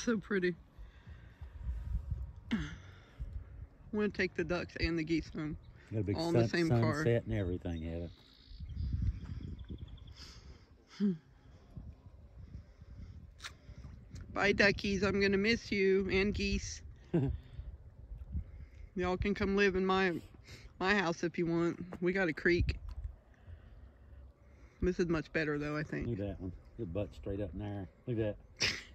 So pretty. I'm gonna take the ducks and the geese home. Got a big All in the sun, same car. sunset and everything, Heather. Bye, duckies. I'm gonna miss you and geese. Y'all can come live in my my house if you want. We got a creek. This is much better though, I think. Look at that one. Good butt straight up in there. Look at that.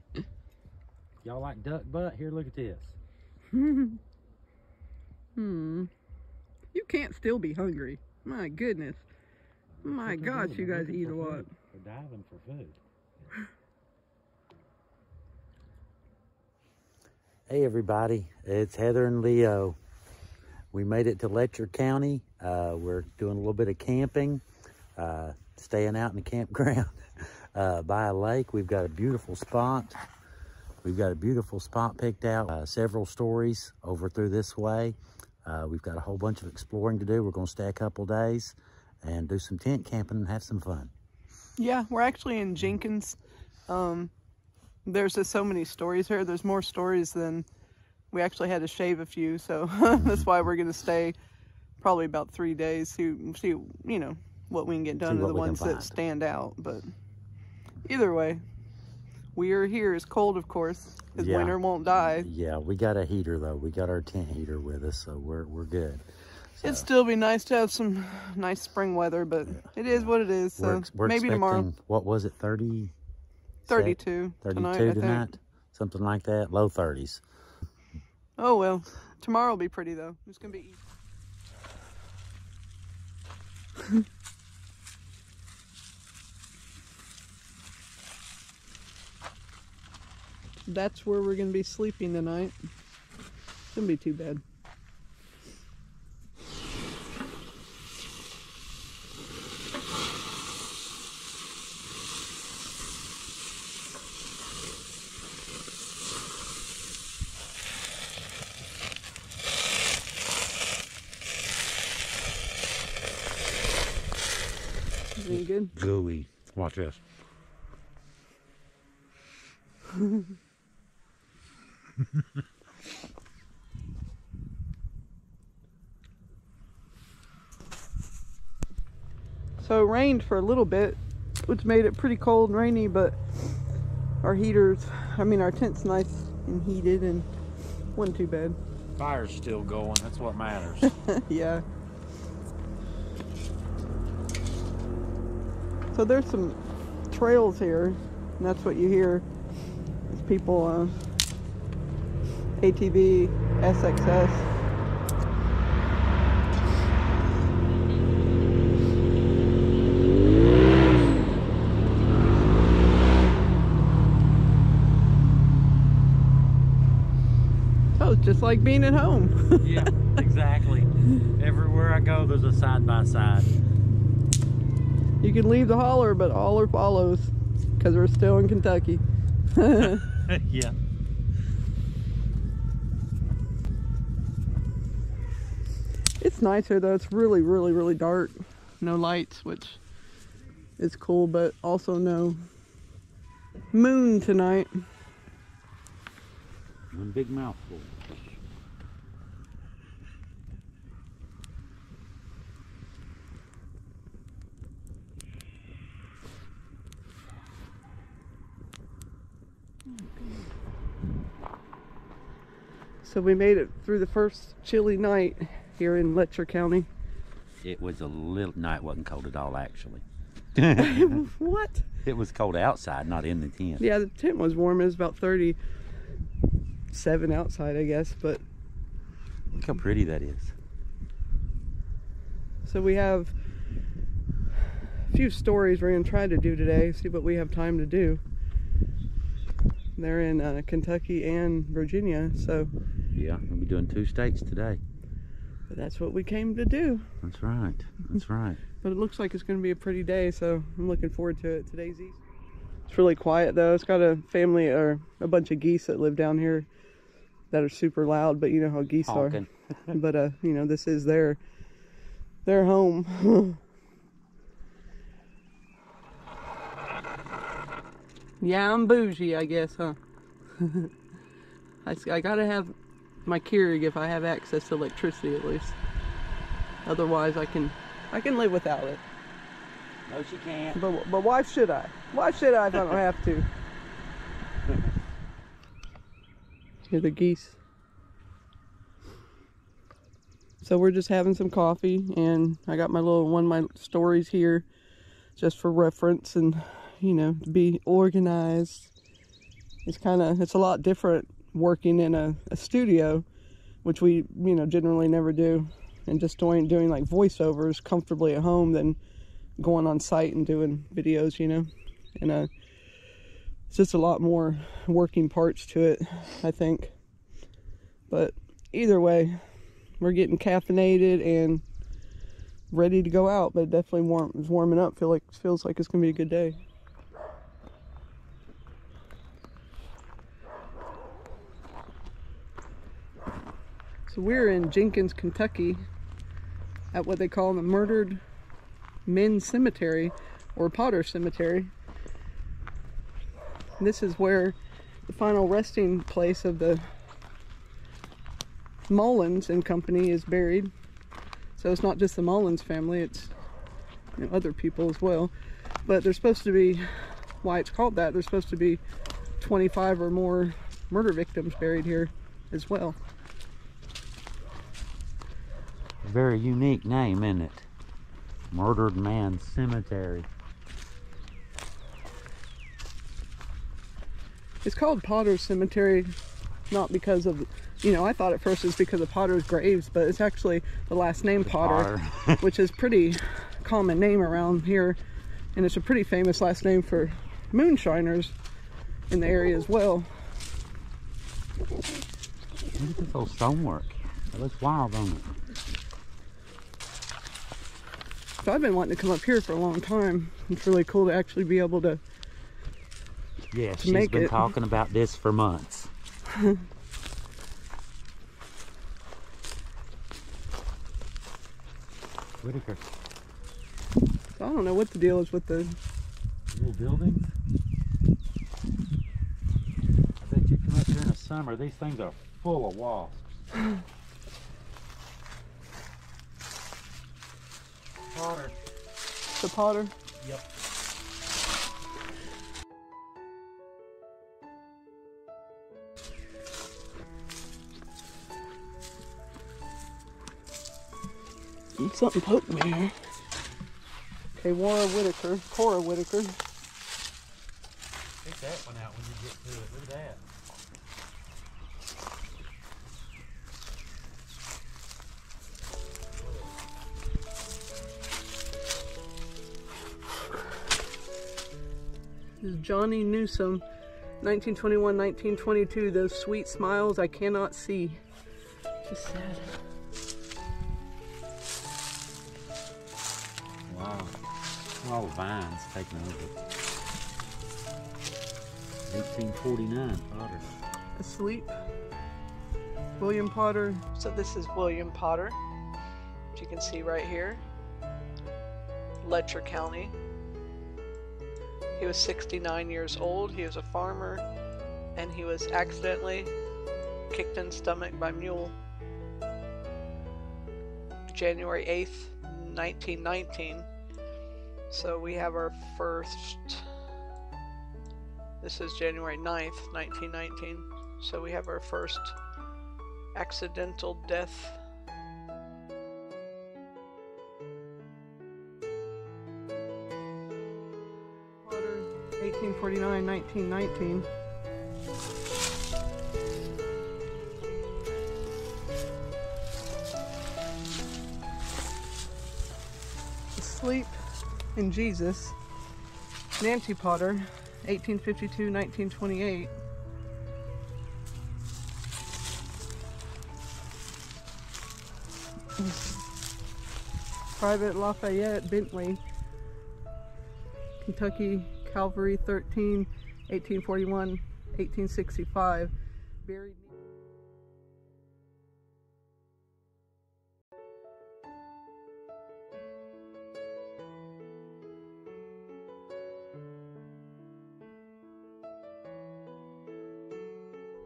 Y'all like duck butt? Here, look at this. hmm. You can't still be hungry. My goodness. My What gosh, doing, you guys eat a lot. food. They're diving for food. Hey everybody, it's Heather and Leo. We made it to Letcher County. Uh, we're doing a little bit of camping, uh, staying out in the campground uh, by a lake. We've got a beautiful spot. We've got a beautiful spot picked out. Uh, several stories over through this way. Uh, we've got a whole bunch of exploring to do. We're going to stay a couple days and do some tent camping and have some fun. Yeah, we're actually in Jenkins. Um, there's just so many stories here. There's more stories than we actually had to shave a few, so that's why we're gonna stay probably about three days. to see, you know, what we can get done to the ones that stand out. But either way, we are here. It's cold, of course, because Yeah. winter won't die. Yeah, we got a heater though. We got our tent heater with us, so we're we're good. It'd still be nice to have some nice spring weather, but it is what it is. we're So ex- we're maybe tomorrow, What was it? 30? 32 32 tonight, tonight, something like that. Low 30s. Oh well, tomorrow will be pretty though. It's gonna be. That's where we're gonna be sleeping tonight. Shouldn't be too bad. Good? Gooey. Watch this. So it rained for a little bit, which made it pretty cold and rainy, but our heaters, I mean our tent's nice and heated and wasn't too bad. Fire's still going. That's what matters. yeah. So there's some trails here, and that's what you hear. Is people uh, ATV, SXS. So oh, it's just like being at home. yeah, exactly. Everywhere I go, there's a side by side. You can leave the holler, but holler follows because we're still in Kentucky. yeah. It's nice here though. It's really, really, really dark. No lights, which is cool, but also no moon tonight. One big mouthful. So we made it through the first chilly night here in Letcher County. It was a little. No, it wasn't cold at all, actually. what? It was cold outside, not in the tent. Yeah, the tent was warm. It was about 37 outside, I guess. But Look how pretty that is. so we have a few stories we're going to try to do today, see what we have time to do. They're in uh, Kentucky and Virginia, so Yeah, we'll be doing two states today. But that's what we came to do. That's right. That's right. But it looks like it's going to be a pretty day, so I'm looking forward to it. Today's Easter. It's really quiet though. It's got a family or a bunch of geese that live down here that are super loud, but you know how geese Honking. are. but uh, you know, this is their their home. yeah, I'm bougie, I guess, huh? I, I gotta have my Keurig if I have access to electricity at least. Otherwise, I can I can live without it. No, she can't. But but why should I? Why should I if I don't have to? Hear the geese. So we're just having some coffee, and I got my little one of my stories here, just for reference and you know to be organized. It's kind of it's a lot different working in a, a studio, which we you know generally never do, and just doing doing like voiceovers comfortably at home than going on site and doing videos, you know, and uh, it's just a lot more working parts to it, I think. But either way, we're getting caffeinated and ready to go out. But definitely warm, warming up. Feel like feels like it's gonna be a good day. So we're in Jenkins, Kentucky, at what they call the Murdered Men's Cemetery or Potter Cemetery. This is where the final resting place of the Mullins and Company is buried. So it's not just the Mullins family, it's you know, other people as well. But there's supposed to be, why it's called that, there's supposed to be 25 or more murder victims buried here as well. Very unique name, isn't it? Murdered Man Cemetery. It's called Potter's Cemetery, not because of, you know, I thought at first it was because of Potter's graves, but it's actually the last name Potter, Potter. which is pretty common name around here, and it's a pretty famous last name for moonshiners in the area as well. Look at this old stonework. It looks wild, don't it? So I've been wanting to come up here for a long time. It's really cool to actually be able to. Yeah, she's make been it. talking about this for months. Whitaker, I don't know what the deal is with the. little buildings. I bet you come up here in the summer, these things are full of wasps. Potter. The Potter. Yep. Something poked me here. Okay, Wara Whitaker, Cora Whitaker. Take that one out when you get to it. Look at that. Is Johnny Newsom, 1921, 1922. Those sweet smiles I cannot see. Just sad. Wow. All vines taking over. 1849 Potter. Asleep. William Potter. So this is William Potter, which you can see right here. Letcher County. He was 69 years old. He was a farmer, and he was accidentally kicked in stomach by mule. January 8th, 1919. So we have our first. This is January 9th, 1919. So we have our first accidental death. 1849, 1919. Asleep in Jesus. Nancy Potter, 1852, 1928. Private Lafayette Bentley, Kentucky Calvary 13, 1841, 1865. Buried.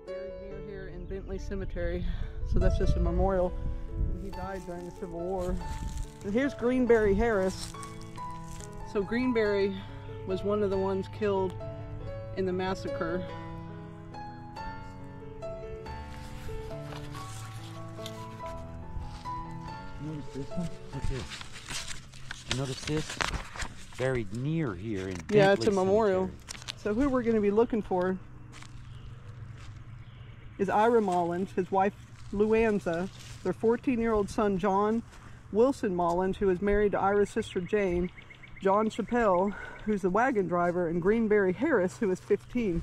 Near here in Bentley Cemetery. So that's just a memorial. He died during the Civil War. And here's Greenberry Harris. So Greenberry was one of the ones killed in the massacre. Notice this one? Look here. You notice this? Buried near here in Yeah, it's a memorial. Cemetery. So who we're going to be looking for is Ira Mullins, his wife Luanza, their 14-year-old son John, Wilson Mullins, who is married to Ira's sister Jane, John Chappelle, who's the wagon driver, and Greenberry Harris, who is 15.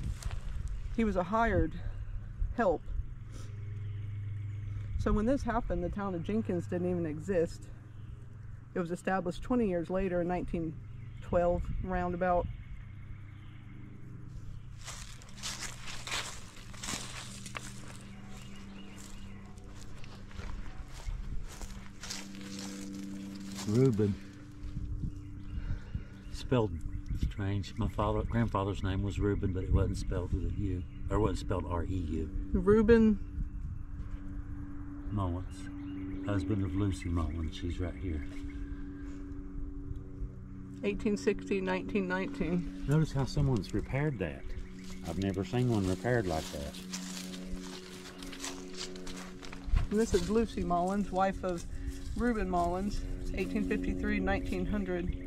He was a hired help. So when this happened, the town of Jenkins didn't even exist. It was established 20 years later in 1912, roundabout. Reuben. Spelled strange. My father, grandfather's name was Reuben, but it wasn't spelled with a U, or wasn't spelled R-E-U. Reuben Mullins, husband of Lucy Mullins. She's right here. 1860, 1919. Notice how someone's repaired that. I've never seen one repaired like that. And this is Lucy Mullins, wife of Reuben Mullins, 1853, 1900.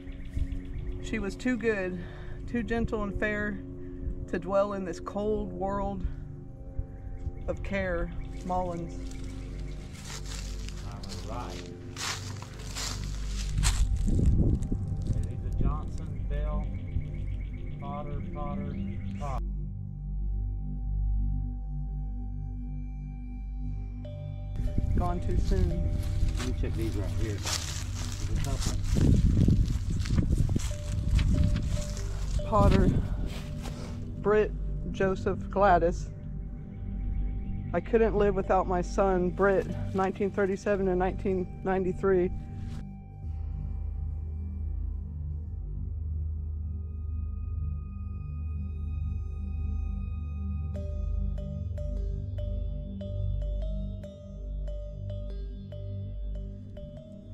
She was too good, too gentle and fair to dwell in this cold world of care. Mullins. Right. These Johnson, Bell, Potter, Potter, Potter. Gone too soon. Let me check these right here. Potter, Britt, Joseph, Gladys. I couldn't live without my son, Britt, 1937 and 1993.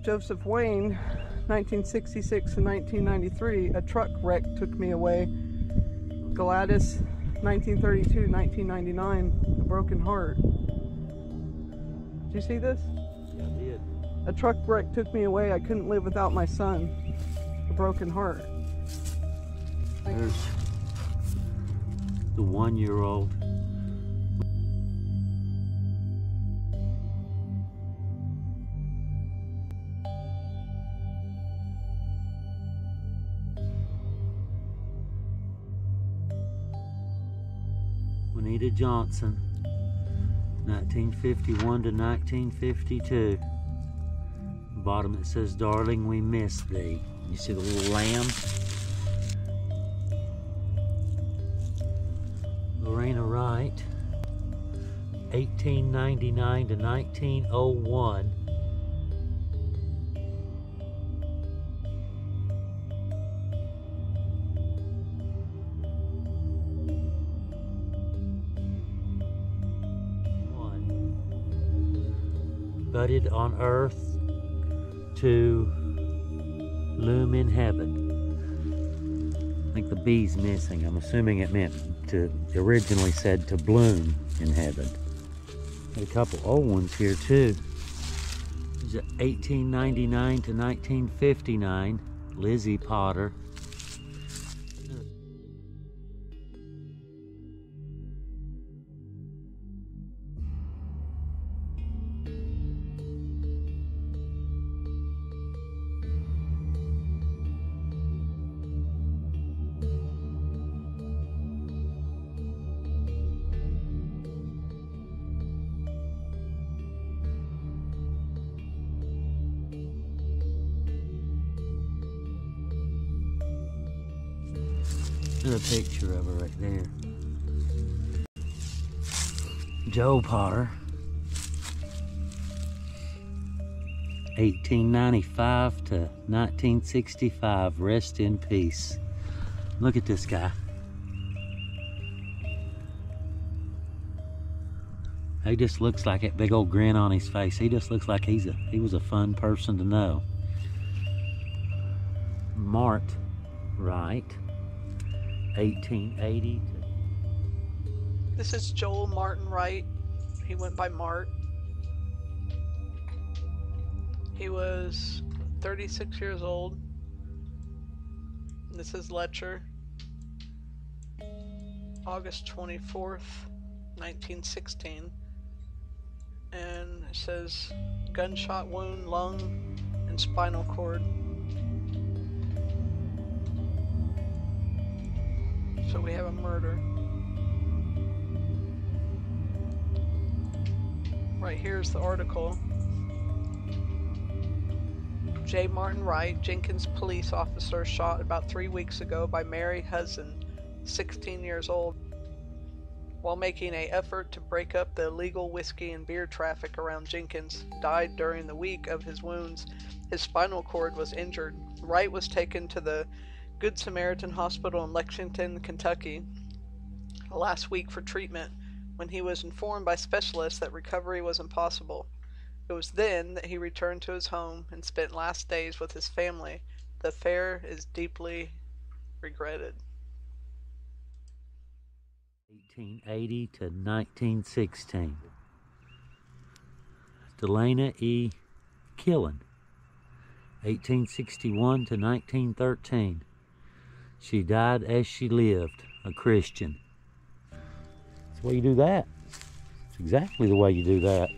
Joseph Wayne, 1966 and 1993, a truck wreck took me away. Gladys, 1932, 1999, a broken heart. Did you see this? Yeah, I did. A truck wreck took me away. I couldn't live without my son. A broken heart. There's the one-year-old. Juanita Johnson, 1951 to 1952. Bottom it says, Darling, we miss thee. You see the little lamb? Lorena Wright, 1899 to 1901. Budded on earth to loom in heaven. I think the B's missing. I'm assuming it meant to originally said to bloom in heaven. A couple old ones here too. There's a 1899 to 1959 Lizzie Potter. Picture of her right there. Joe Potter. 1895 to 1965. Rest in peace. Look at this guy. He just looks like that big old grin on his face. He just looks like he's a he was a fun person to know. Mart Wright, 1880 This is Joel Martin Wright. He went by Mart. He was 36 years old. This is Letcher. August 24th, 1916. And it says gunshot wound, lung, and spinal cord. So we have a murder. Right here's the article. J. Martin Wright, Jenkins police officer, shot about three weeks ago by Mary Hudson, 16 years old, while making a effort to break up the illegal whiskey and beer traffic around Jenkins, died during the week of his wounds. His spinal cord was injured. Wright was taken to the Good Samaritan Hospital in Lexington, Kentucky, last week for treatment when he was informed by specialists that recovery was impossible. It was then that he returned to his home and spent last days with his family. The affair is deeply regretted. 1880 to 1916. Delana E. Killen, 1861 to 1913. She died as she lived, a Christian. That's the way you do that. It's exactly the way you do that.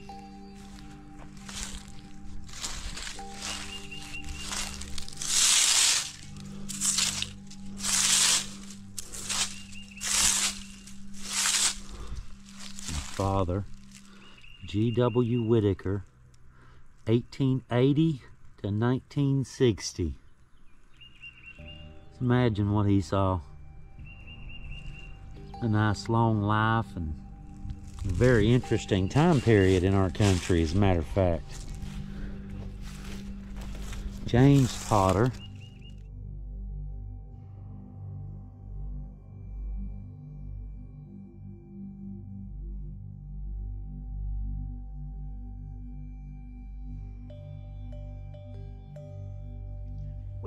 father, G.W. Whitaker, 1880 to 1960. Imagine what he saw. A nice long life and a very interesting time period in our country, as a matter of fact. James Potter,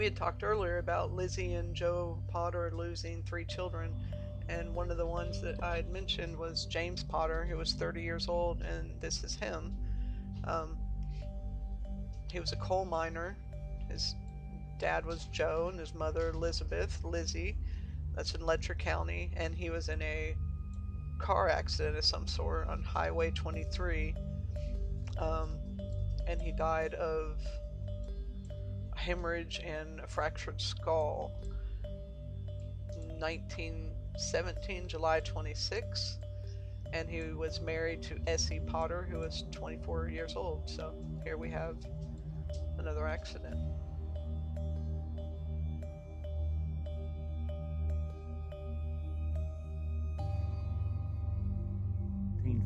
We had talked earlier about Lizzie and Joe Potter losing three children, and one of the ones that I had mentioned was James Potter, who was 30 years old, and this is him. Um, he was a coal miner. His dad was Joe, and his mother Elizabeth, Lizzie. That's in Letcher County, and he was in a car accident of some sort on Highway 23. Um, and he died of hemorrhage and a fractured skull. 1917, July 26, and he was married to Essie Potter, who was 24 years old. So here we have another accident.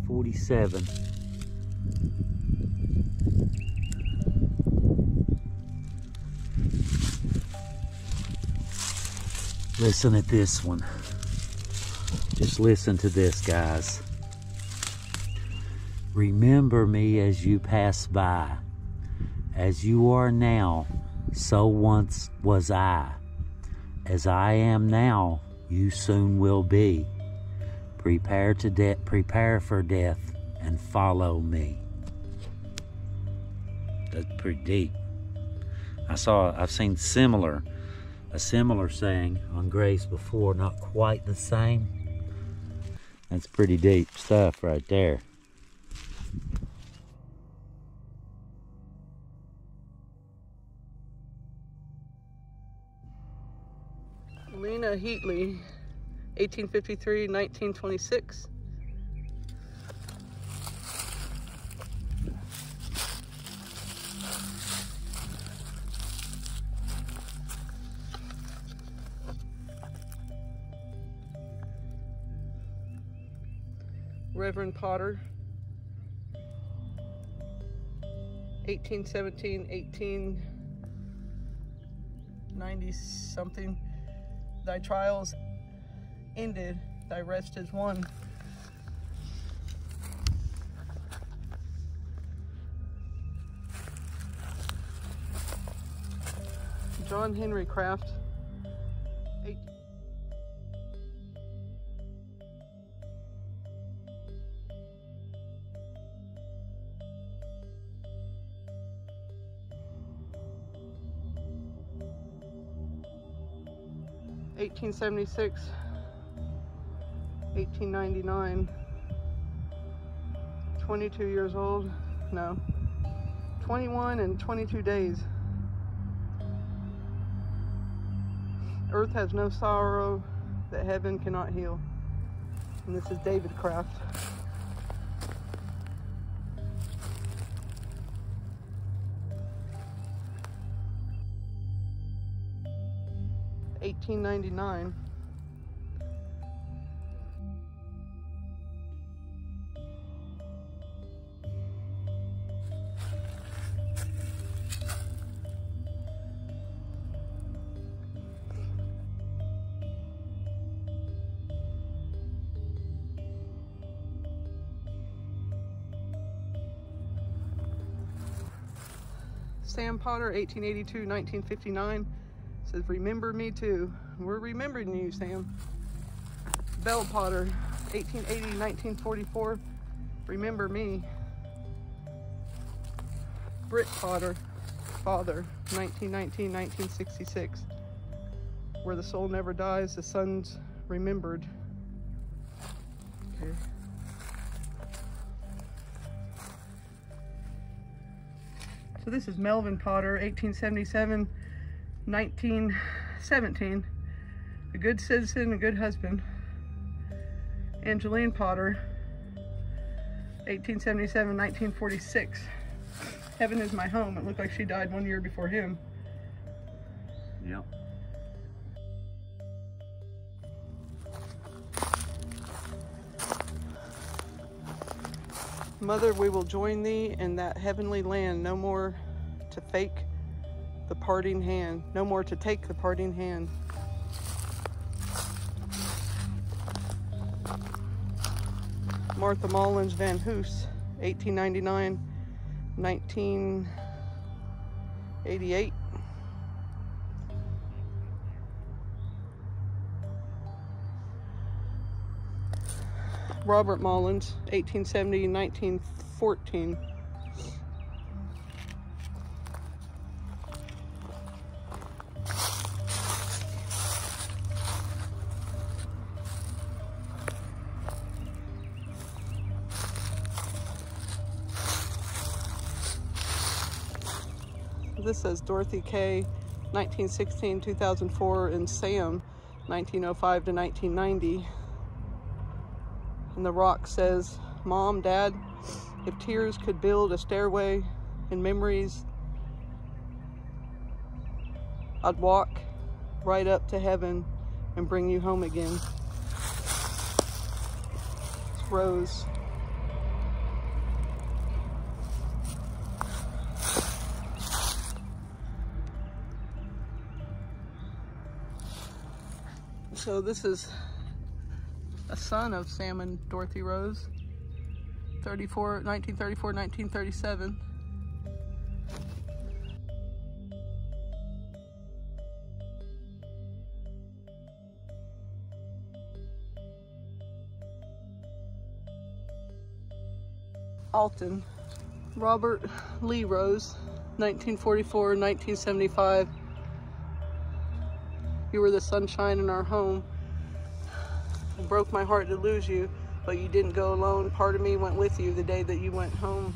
Forty-seven. Listen at this one. Just listen to this, guys. Remember me as you pass by. As you are now, so once was I. As I am now, you soon will be. Prepare to de- prepare for death and follow me. That's pretty deep. I saw I've seen similar a similar saying on grace before, not quite the same. That's pretty deep stuff right there. Lena Heatley, 1853 Potter. 1817, something. Thy trials ended, thy rest is won. John Henry Craft. 1876, 1899, 22 years old, no, 21 and 22 days. Earth has no sorrow that heaven cannot heal. And this is David Kraft. Eighteen ninety nine. Sam Potter, 1882, 1959. Says, remember me too. We're remembering you, Sam. Bell Potter, 1880, 1944. Remember me. Britt Potter, father, 1919, 1966. Where the soul never dies, the son's remembered. Okay. So this is Melvin Potter, 1877, 1917. A good citizen, a good husband. Angeline Potter, 1877, 1946. Heaven is my home. It looked like she died one year before him. Yep. Mother, we will join thee in that heavenly land, no more to fake the parting hand, no more to take the parting hand. Martha Mullins Van Hoos, 1899, 1988. Robert Mullins, 1870, 1914. Says Dorothy K, 1916, 2004, and Sam, 1905 to 1990. And the rock says, Mom, Dad, if tears could build a stairway in memories, I'd walk right up to heaven and bring you home again. It's Rose. So this is a son of Sam and Dorothy Rose. 34, 1934, 1937. Alton. Robert Lee Rose, 1944, 1975. You were the sunshine in our home. It broke my heart to lose you, but you didn't go alone. Part of me went with you the day that you went home.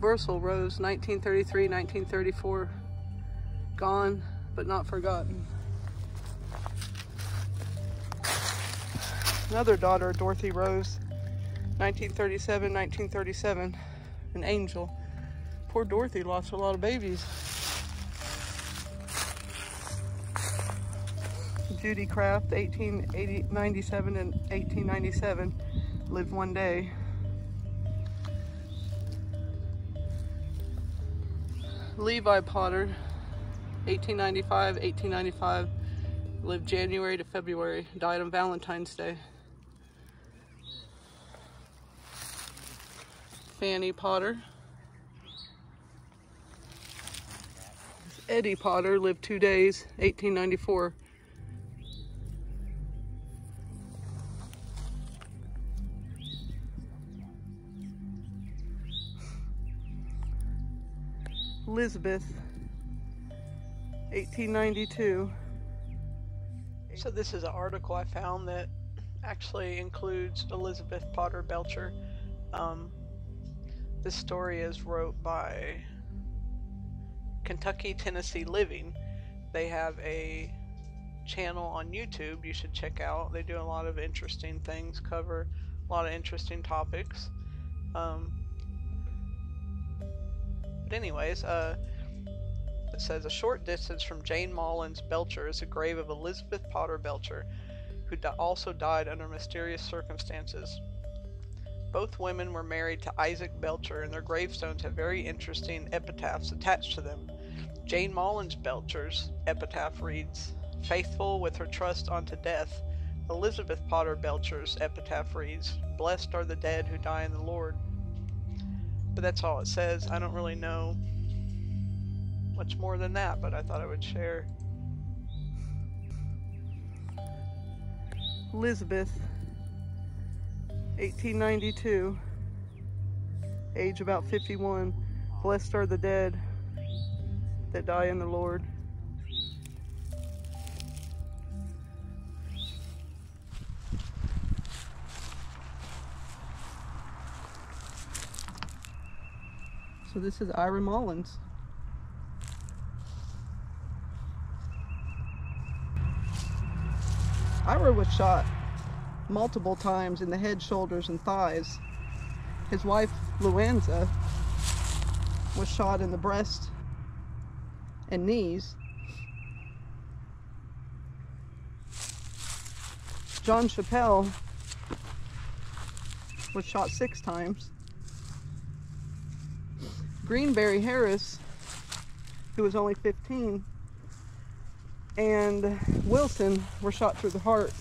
Versal Rose, 1933, 1934. Gone, but not forgotten. Another daughter, Dorothy Rose, 1937, 1937. An angel. Poor Dorothy lost a lot of babies. Judy Kraft, 1897 and 1897, lived one day. Levi Potter, 1895, 1895, lived January to February, died on Valentine's Day. Fanny Potter. Eddie Potter lived two days, 1894. Elizabeth, 1892. So this is an article I found that actually includes Elizabeth Potter Belcher. Um, this story is wrote by Kentucky Tennessee Living. They have a channel on YouTube you should check out. They do a lot of interesting things, cover a lot of interesting topics. Um, but anyways, uh, it says a short distance from Jane Mullins Belcher is the grave of Elizabeth Potter Belcher, who also died under mysterious circumstances. Both women were married to Isaac Belcher, and their gravestones have very interesting epitaphs attached to them. Jane Mullins Belcher's epitaph reads, Faithful with her trust unto death. Elizabeth Potter Belcher's epitaph reads, Blessed are the dead who die in the Lord. But that's all it says. I don't really know much more than that, but I thought I would share. Elizabeth, 1892, age about 51. Blessed are the dead that die in the Lord. So this is Ira Mullins. Ira was shot multiple times in the head, shoulders, and thighs. His wife, Luanza, was shot in the breast and knees. John Chappelle was shot six times. Greenberry Harris, who was only 15, and Wilson were shot through the heart.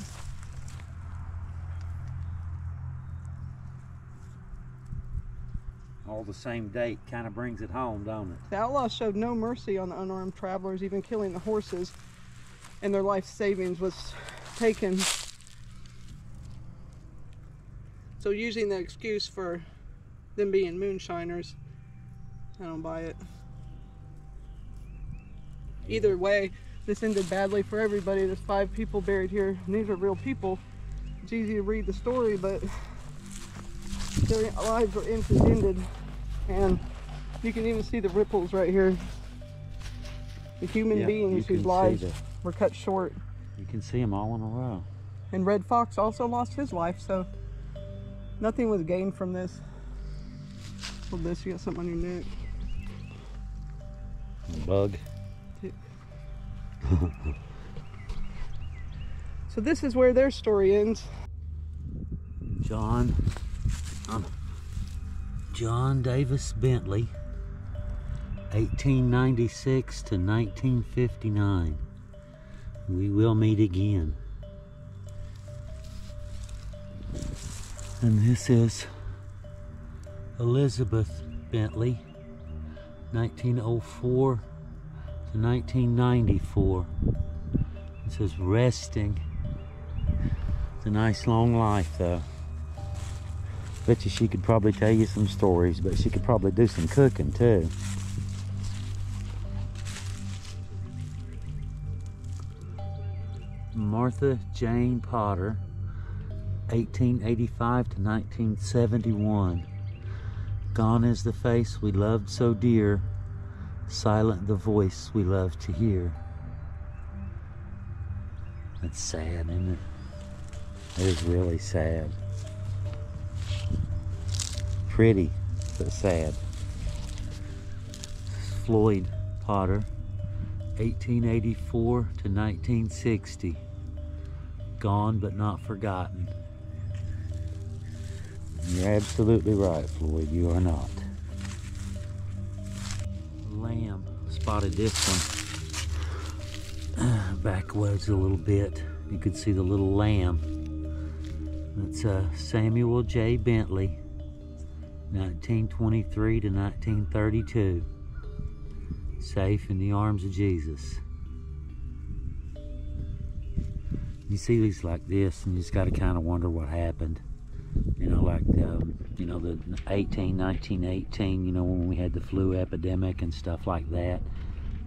All the same date kind of brings it home, don't it? The outlaws showed no mercy on the unarmed travelers, even killing the horses, and their life savings was taken. So using the excuse for them being moonshiners I don't buy it. Either way, this ended badly for everybody. There's five people buried here, and these are real people. It's easy to read the story, but their lives were ended. And you can even see the ripples right here. The human beings whose lives were cut short. You can see them all in a row. And Red Fox also lost his life, so nothing was gained from this. Hold this, you got something on your neck. Bug. so this is where their story ends. John, um, John Davis Bentley, 1896 to 1959. We will meet again. And this is Elizabeth Bentley, 1904 to 1994. It says resting. It's a nice long life though. Bet you she could probably tell you some stories, but she could probably do some cooking too. Martha Jane Potter, 1885 to 1971. Gone is the face we loved so dear, silent the voice we love to hear. That's sad, isn't it? It is really sad. Pretty, but sad. Floyd Potter, 1884 to 1960. Gone but not forgotten. You're absolutely right, Floyd. You are not. Lamb. Spotted this one. Backwards a little bit. You can see the little lamb. That's uh, Samuel J. Bentley, 1923 to 1932. Safe in the arms of Jesus. You see these like this, and you just got to kind of wonder what happened. You know, like, um, you know, the 18, 1918, you know, when we had the flu epidemic and stuff like that.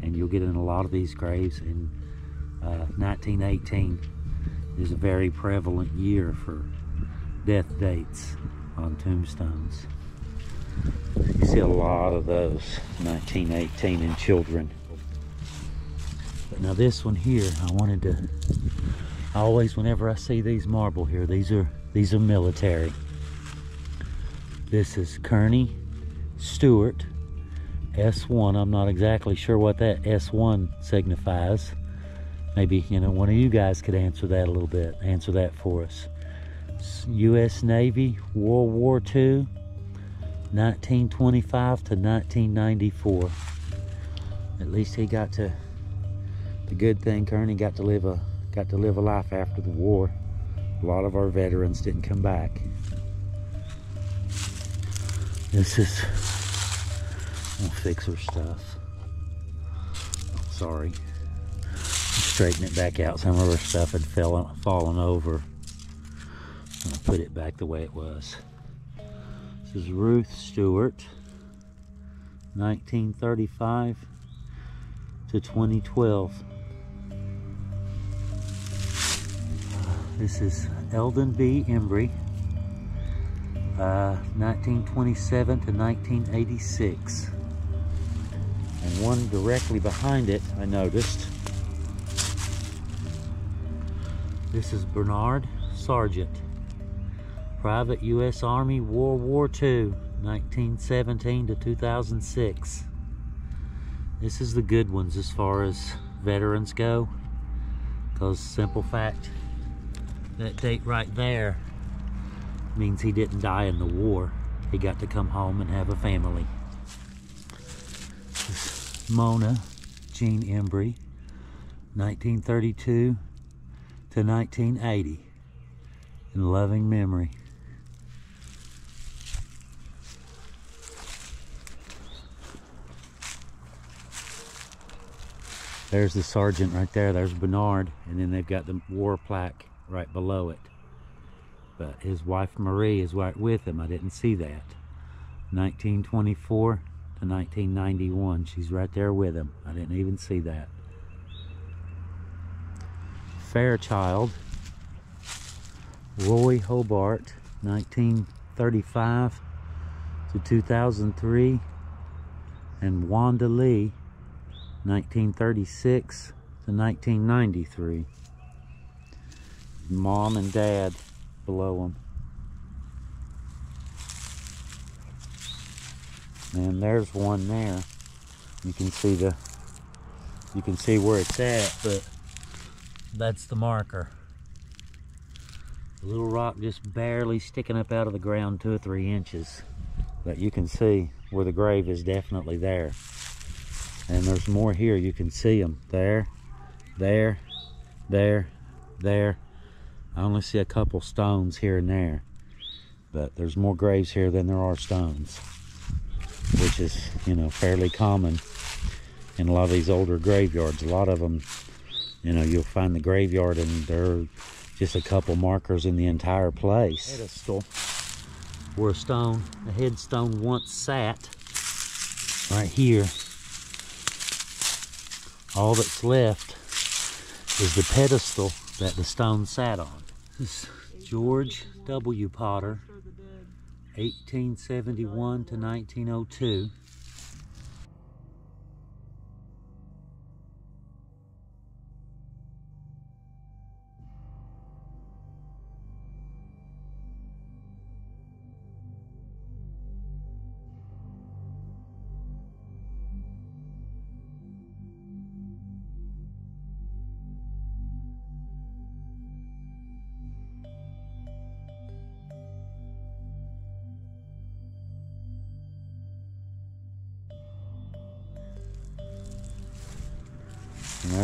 And you'll get in a lot of these graves. And uh, 1918 is a very prevalent year for death dates on tombstones. You see a lot of those 1918 in children. But now this one here, I wanted to always whenever I see these marble here, these are these are military. This is Kearney Stewart S1. I'm not exactly sure what that S1 signifies. Maybe, you know, one of you guys could answer that a little bit. Answer that for us. U.S. Navy, World War II, 1925 to 1994. At least he got to, the good thing, Kearney got to live a, got to live a life after the war. A lot of our veterans didn't come back. This is I'll fix her stuff. Sorry. Straighten it back out. Some of her stuff had fell, fallen over. I'll put it back the way it was. This is Ruth Stewart, 1935 to 2012. This is Eldon B. Embry, uh, 1927 to 1986. And one directly behind it, I noticed. This is Bernard Sargent, Private U.S. Army, World War II, 1917 to 2006. This is the good ones as far as veterans go. Because simple fact, that date right there means he didn't die in the war. He got to come home and have a family. Mona Jean Embry, 1932 to 1980, in loving memory. There's the sergeant right there. There's Bernard. And then they've got the war plaque right below it. But his wife Marie is right with him. I didn't see that. 1924 to 1991. She's right there with him. I didn't even see that. Fairchild. Roy Hobart. 1935 to 2003. And Wanda Lee. 1936 to 1993. Mom and dad below them. And there's one there. You can see the you can see where it's at, but that's the marker. A little rock just barely sticking up out of the ground two or three inches. But you can see where the grave is definitely there. And there's more here. You can see them there, there, there, there. I only see a couple stones here and there. But there's more graves here than there are stones. Which is, you know, fairly common in a lot of these older graveyards. A lot of them, you know, you'll find the graveyard and there are just a couple markers in the entire place. Pedestal where a stone, a headstone once sat right here all that's left is the pedestal that the stone sat on. This is George W. Potter, 1871 to 1902.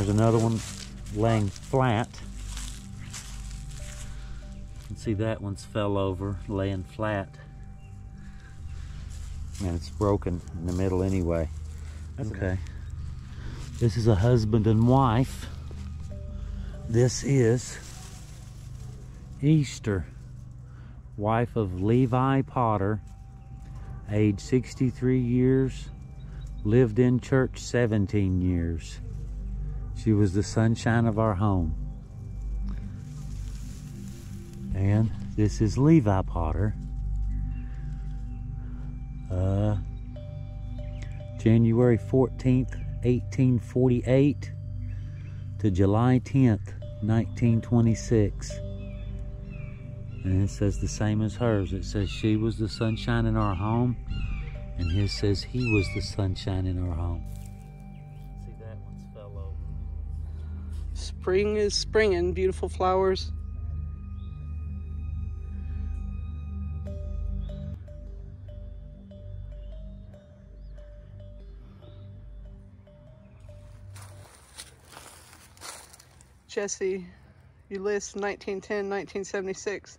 There's another one laying flat. You can see that one's fell over, laying flat. And it's broken in the middle anyway. okay. This is a husband and wife. This is Easter, wife of Levi Potter, age 63 years, lived in church 17 years. She was the sunshine of our home. And this is Levi Potter. Uh, January 14th, 1848 to July 10th, 1926. And it says the same as hers. It says she was the sunshine in our home, and his says he was the sunshine in our home. Spring is springing, beautiful flowers. Jesse, Ulysses 1910, 1976,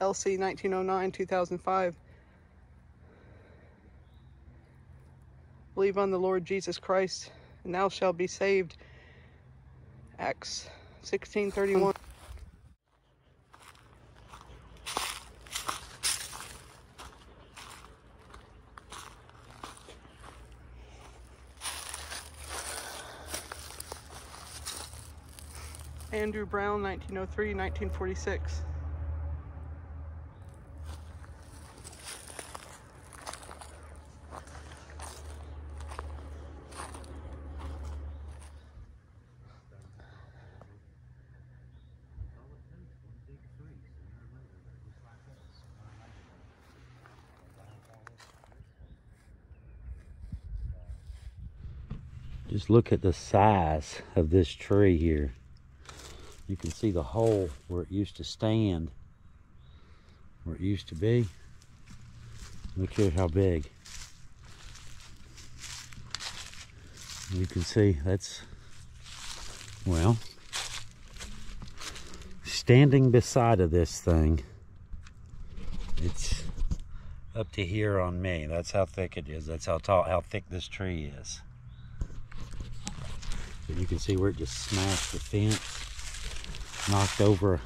Elsie 1909, 2005. Believe on the Lord Jesus Christ, and thou shalt be saved. Acts 16:31. Andrew Brown, 1903, 1946. Just look at the size of this tree here. You can see the hole where it used to stand, where it used to be. Look here how big. You can see that's, well, standing beside of this thing, it's up to here on me. That's how thick it is. That's how tall, how thick this tree is. You can see where it just smashed the fence knocked over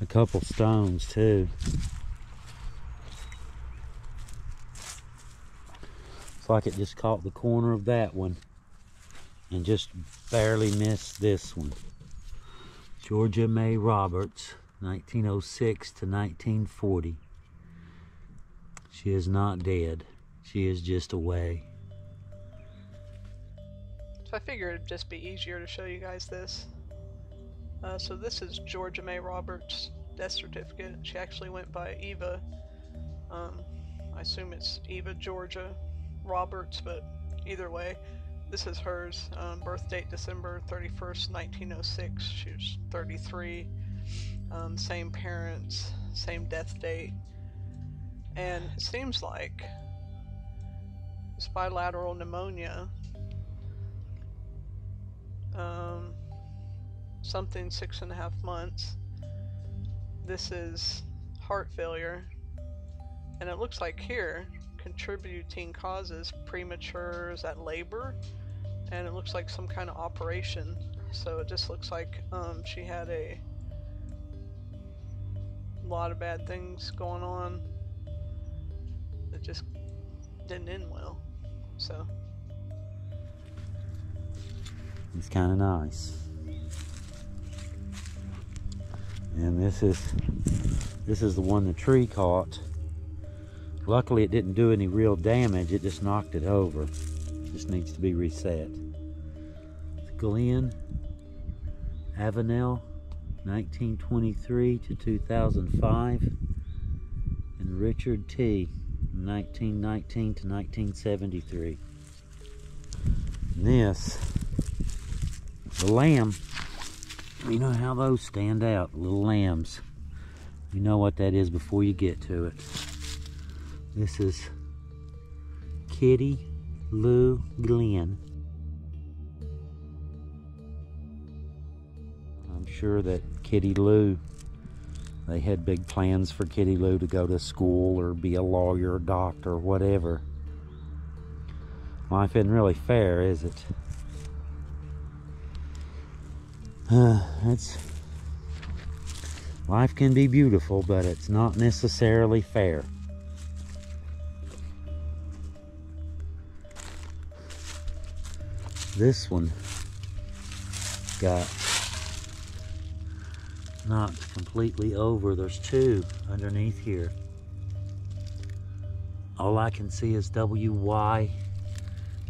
a couple stones too. It's like it just caught the corner of that one and just barely missed this one. Georgia May Roberts, 1906 to 1940. She is not dead. She is just away. So I figured it'd just be easier to show you guys this. Uh, so this is Georgia May Roberts' death certificate. She actually went by Eva. Um, I assume it's Eva Georgia Roberts, but either way, this is hers. Um, birth date December 31st, 1906. She was 33. Um, same parents, same death date. And it seems like it's bilateral pneumonia. Um, something six and a half months. This is heart failure. And it looks like here, contributing causes premature, is that labor? And it looks like some kind of operation. So it just looks like um, she had a lot of bad things going on. It just didn't end well. So. It's kind of nice. And this is this is the one the tree caught. Luckily it didn't do any real damage. It just knocked it over. Just needs to be reset. Glen Avenel 1923 to 2005 and Richard T 1919 to 1973 and this the lamb you know how those stand out, little lambs. You know what that is before you get to it. This is Kitty Lou Glenn. I'm sure that Kitty Lou, they had big plans for Kitty Lou to go to school or be a lawyer, doctor, whatever. Life isn't really fair, is it? Uh, life can be beautiful, but it's not necessarily fair. This one got knocked completely over. There's two underneath here. All I can see is WY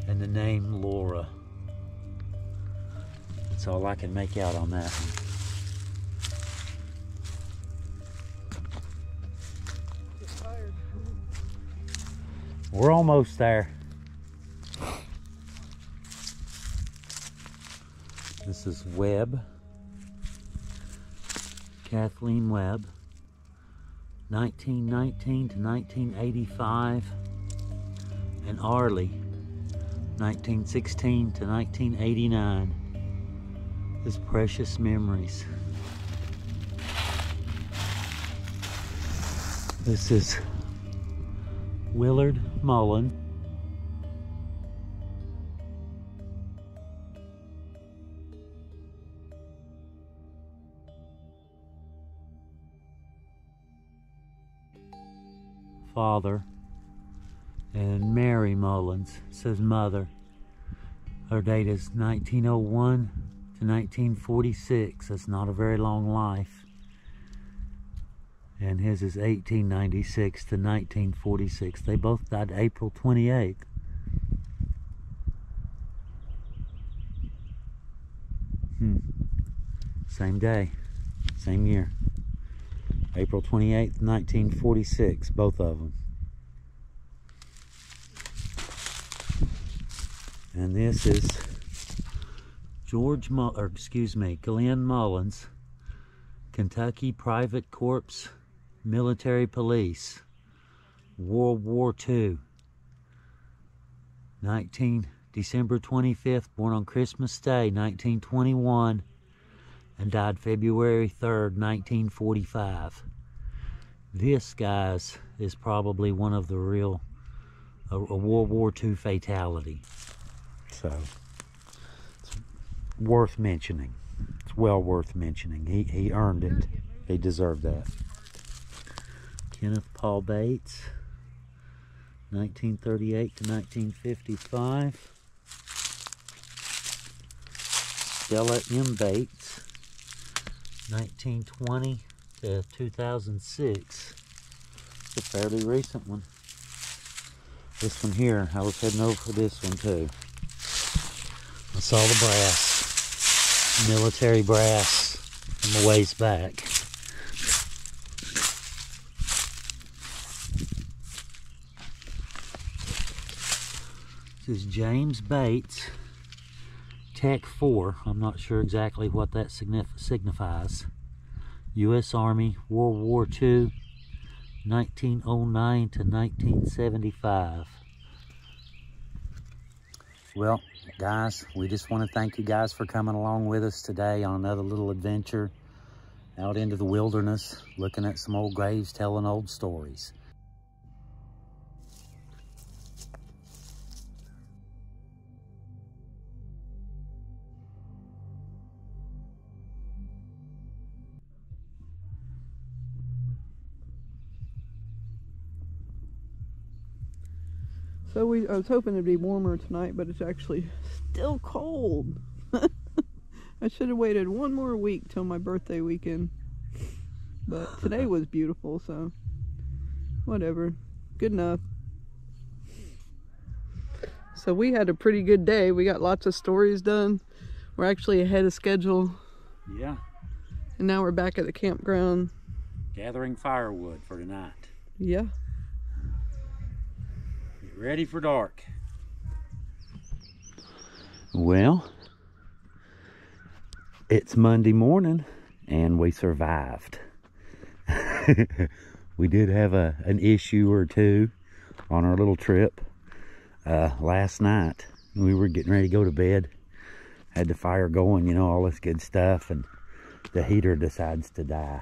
and the name Laura. That's all I can make out on that one. We're almost there. This is Webb. Kathleen Webb. 1919 to 1985. And Arlie. 1916 to 1989. His precious memories. This is Willard Mullen. Father and Mary Mullins says mother. Her date is 1901 to 1946. That's not a very long life and his is 1896 to 1946. They both died April 28th. Hmm. Same day, same year. April 28th, 1946, both of them. And this is George, Mull or excuse me, Glenn Mullins, Kentucky Private Corps military police, World War II, 19, December 25th, born on Christmas Day, 1921, and died February 3rd, 1945. This, guys, is probably one of the real, a, a World War II fatality. So, worth mentioning. It's well worth mentioning. He, he earned it. He deserved that. Kenneth Paul Bates, 1938 to 1955. Stella M. Bates, 1920 to 2006. It's a fairly recent one. This one here, I was heading over for this one too. I saw the brass, military brass, on the waist back. This is James Bates, Tech 4. I'm not sure exactly what that signifies. U.S. Army, World War II, 1909 to 1975. Well, guys, we just want to thank you guys for coming along with us today on another little adventure out into the wilderness, looking at some old graves, telling old stories. So we, I was hoping it'd be warmer tonight, but it's actually still cold. I should have waited one more week till my birthday weekend. But today was beautiful, so whatever. Good enough. So we had a pretty good day. We got lots of stories done. We're actually ahead of schedule. Yeah. And now we're back at the campground. Gathering firewood for tonight. Yeah ready for dark. Well, it's Monday morning and we survived. we did have a an issue or two on our little trip uh, last night. We were getting ready to go to bed. Had the fire going, you know, all this good stuff, and the heater decides to die.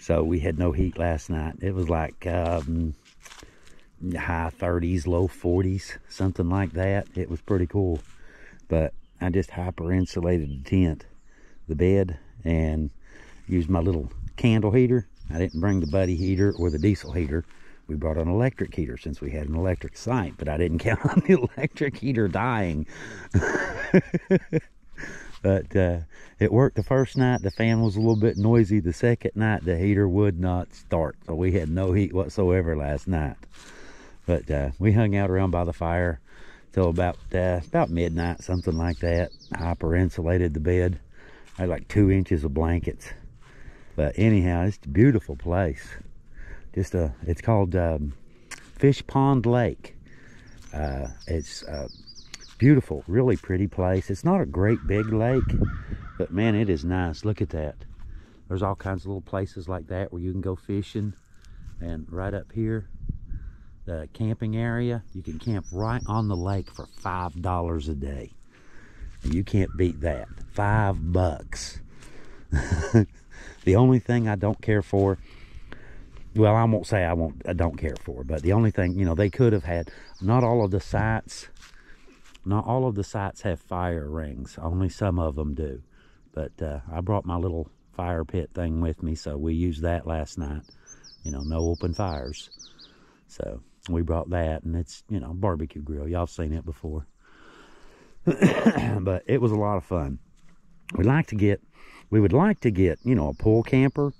So we had no heat last night. It was like um, high 30s, low 40s, something like that. It was pretty cool. But I just hyper insulated the tent, the bed, and used my little candle heater. I didn't bring the buddy heater or the diesel heater. We brought an electric heater since we had an electric site, but I didn't count on the electric heater dying. but uh, it worked the first night. The fan was a little bit noisy. The second night, the heater would not start. So we had no heat whatsoever last night. But uh, we hung out around by the fire till about uh, about midnight, something like that. Hyper insulated the bed. I had like two inches of blankets. But anyhow, it's a beautiful place. Just a, it's called um, Fish Pond Lake. Uh, it's a beautiful, really pretty place. It's not a great big lake, but man, it is nice. Look at that. There's all kinds of little places like that where you can go fishing. And right up here, the camping area, you can camp right on the lake for $5 a day. You can't beat that. Five bucks. the only thing I don't care for, well, I won't say I won't, I don't care for, but the only thing, you know, they could have had, not all of the sites, not all of the sites have fire rings. Only some of them do. But uh, I brought my little fire pit thing with me, so we used that last night. You know, no open fires. So we brought that, and it's, you know, barbecue grill. Y'all seen it before. but it was a lot of fun. We'd like to get, we would like to get, you know, a pool camper,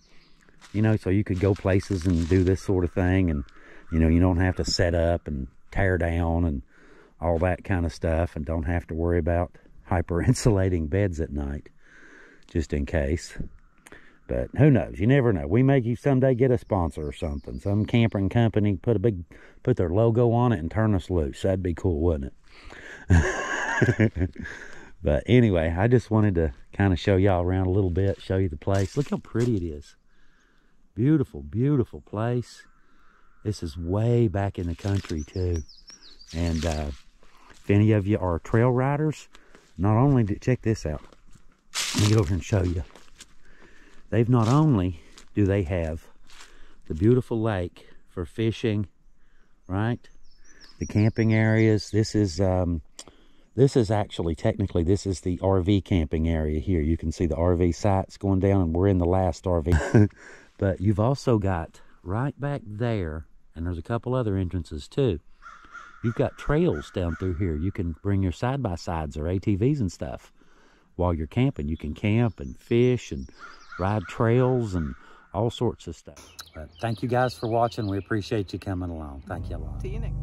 you know, so you could go places and do this sort of thing. And, you know, you don't have to set up and tear down and all that kind of stuff and don't have to worry about hyper insulating beds at night, just in case. But who knows? You never know. We may someday get a sponsor or something. Some camping company put a big, put their logo on it and turn us loose. That'd be cool, wouldn't it? but anyway, I just wanted to kind of show y'all around a little bit, show you the place. Look how pretty it is. Beautiful, beautiful place. This is way back in the country too. And uh, if any of you are trail riders, not only did, check this out. Let me get over and show you. They've not only do they have the beautiful lake for fishing, right? The camping areas. This is um, this is actually technically this is the RV camping area here. You can see the RV sites going down, and we're in the last RV. but you've also got right back there, and there's a couple other entrances too. You've got trails down through here. You can bring your side-by-sides or ATVs and stuff while you're camping. You can camp and fish and ride trails and all sorts of stuff. But thank you guys for watching. We appreciate you coming along. Thank you a lot. See you next.